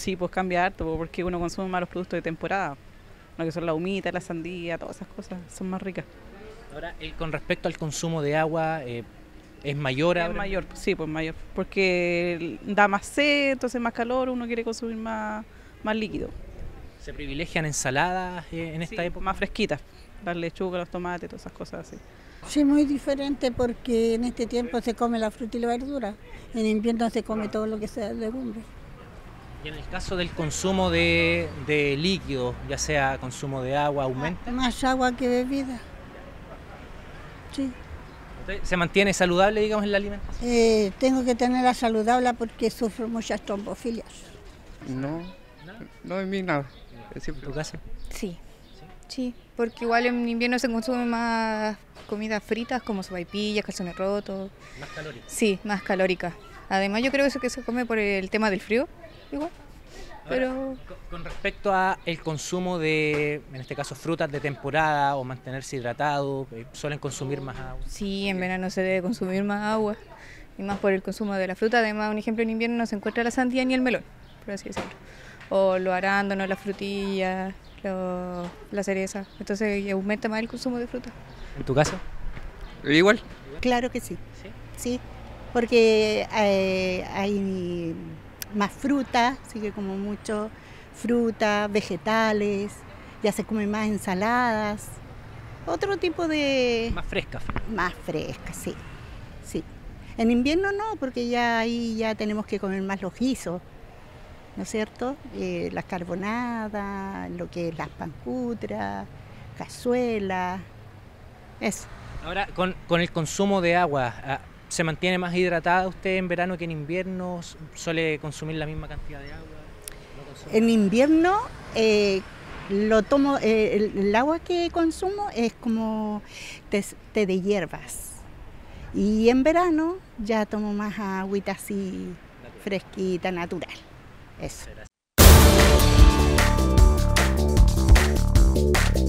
Sí, pues cambia harto, porque uno consume más los productos de temporada. Lo que son la humita, la sandía, todas esas cosas son más ricas. Ahora, eh, con respecto al consumo de agua, eh, ¿es mayor Es ahora? mayor, sí, pues mayor. Porque da más sed, entonces más calor, uno quiere consumir más, más líquido. ¿Se privilegian ensaladas eh, en esta Sí, época? Más fresquitas. Las lechugas, los tomates, todas esas cosas así. Sí, muy diferente porque en este tiempo se come la fruta y la verdura. En invierno se come todo lo que sea legumbre. Y en el caso del consumo de, de líquidos, ya sea consumo de agua, aumenta. Más agua que bebida. Sí. ¿Se mantiene saludable, digamos, en la alimentación? Eh, tengo que tenerla saludable porque sufro muchas trombofilias. No, no en mí nada. Es ¿En tu casa? Sí. Sí, porque igual en invierno se consume más comidas fritas como sopaipillas, calzones rotos. Más calórico. Sí, más calóricas. Además yo creo que eso que se come por el tema del frío, igual. Pero Con- Con respecto a el consumo de, en este caso, frutas de temporada o mantenerse hidratado, eh, suelen consumir más agua. sí, en verano se debe consumir más agua y más por el consumo de la fruta. Además, un ejemplo, en invierno no se encuentra la sandía ni el melón, por así decirlo. O los arándanos, las frutillas, lo- la cereza. Entonces aumenta más el consumo de fruta. ¿En tu casa? Igual. Claro que sí, Sí. sí, porque eh, hay más fruta, así que como mucho fruta, vegetales, ya se comen más ensaladas, otro tipo de Más fresca. más fresca, sí, sí. En invierno no, porque ya ahí ya tenemos que comer más los guisos, ¿no es cierto? Eh, las carbonadas, lo que es las pancutras, cazuelas, eso. Ahora, con, con el consumo de agua, ah, ¿Se mantiene más hidratada usted en verano que en invierno? ¿Suele consumir la misma cantidad de agua? En invierno eh, lo tomo, eh, el, agua que consumo es como té, de hierbas. Y en verano ya tomo más agüita así fresquita, natural. Eso. Gracias.